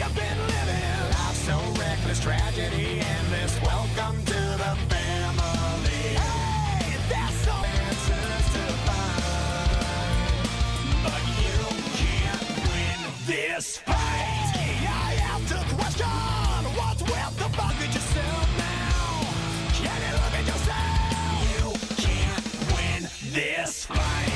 you've been living life so reckless, tragedy endless. Welcome to the family. Hey, there's so answers to find, but you can't win this fight. Hey, I have to question what's with the fuck that you now. Can you look at yourself? You can't win this fight.